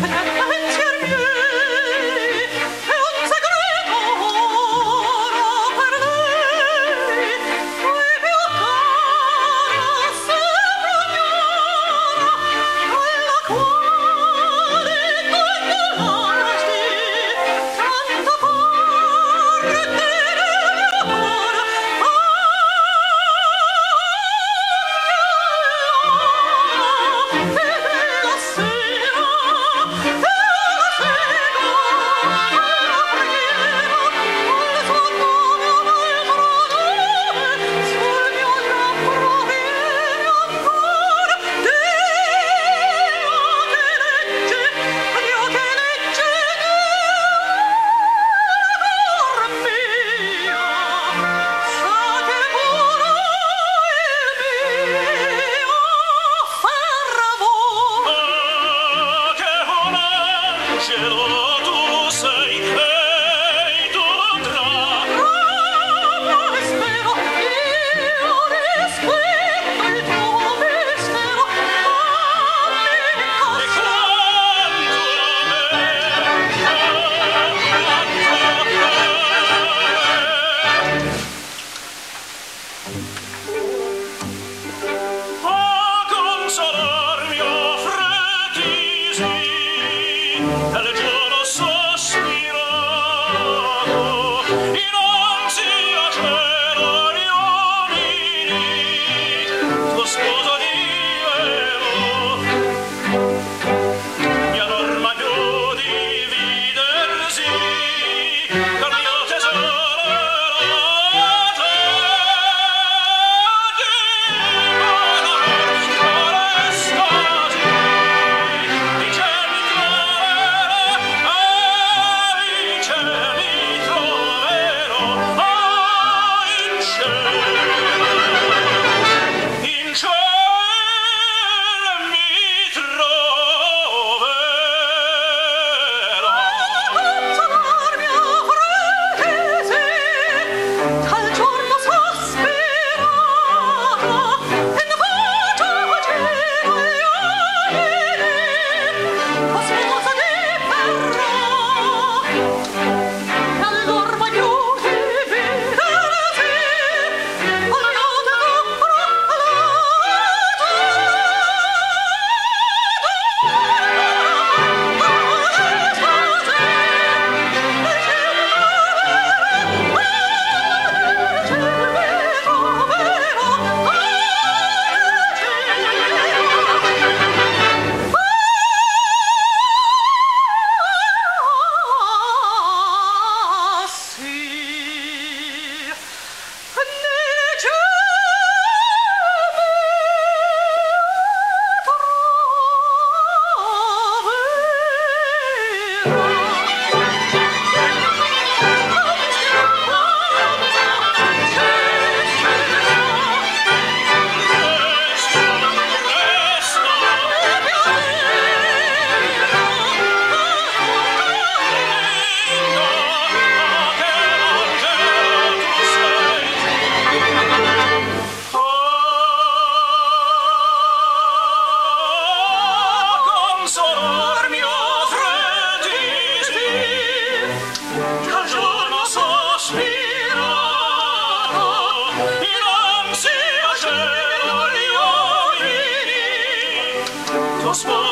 Thank you. small.